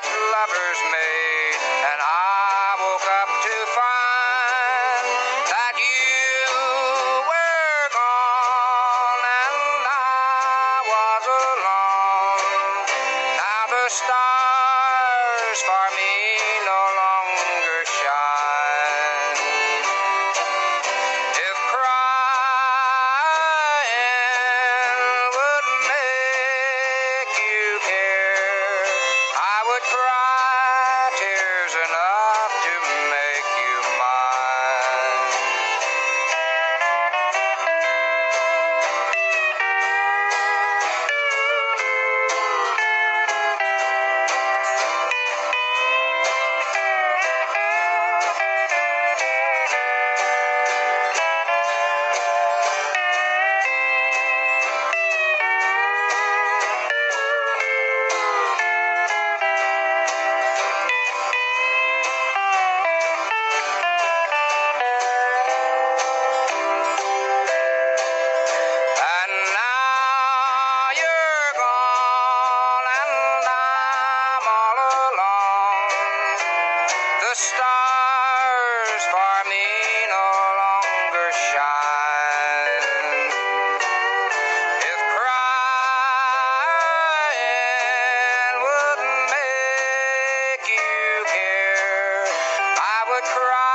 that lovers made, and I woke up to find that you were gone and I was alone. Now the stars for me no longer shine. Would cry tears enough to make tears